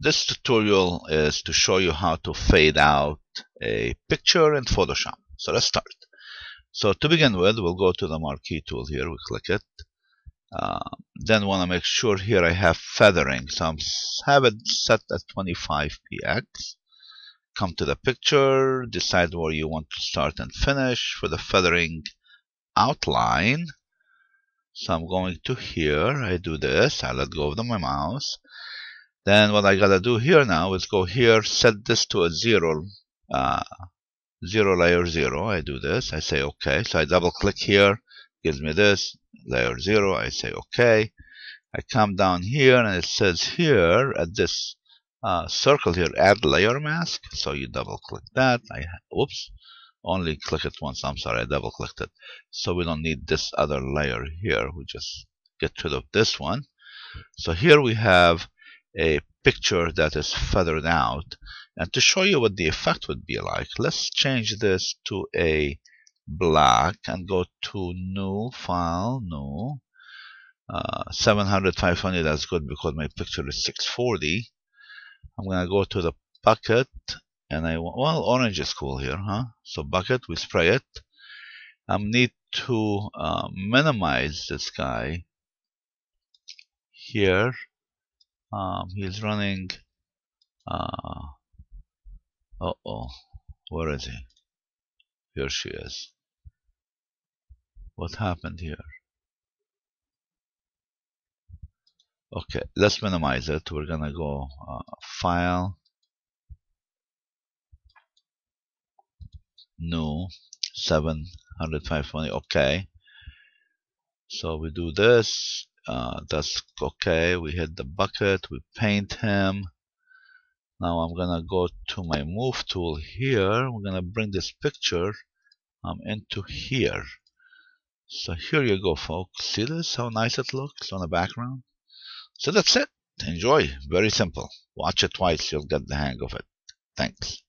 This tutorial is to show you how to fade out a picture in Photoshop. So let's start. So to begin with, we'll go to the marquee tool here. We click it. Uh, then want to make sure here I have feathering. So I'm have it set at 25px. Come to the picture, decide where you want to start and finish for the feathering outline. So I'm going to here. I do this. I let go of the, my mouse. Then what I gotta do here now is go here, set this to a zero, uh, zero layer zero. I do this. I say OK. So I double click here, gives me this layer zero. I say OK. I come down here and it says here at this uh, circle here, add layer mask. So you double click that. I whoops, only click it once. I'm sorry, I double clicked it. So we don't need this other layer here. We just get rid of this one. So here we have a picture that is feathered out. And to show you what the effect would be like, let's change this to a black and go to new file, new. Uh, 700, 500, that's good because my picture is 640. I'm going to go to the bucket and I want, well, orange is cool here, huh? So bucket, we spray it. I need to uh, minimize this guy here um, he's running uh, uh oh where is he? Here she is. What happened here? Okay let's minimize it. We're gonna go uh, file. New 70520 okay. So we do this uh, that's okay. We hit the bucket. We paint him. Now I'm gonna go to my move tool here. We're gonna bring this picture um, into here. So here you go folks. See this? How nice it looks on the background? So that's it. Enjoy. Very simple. Watch it twice. You'll get the hang of it. Thanks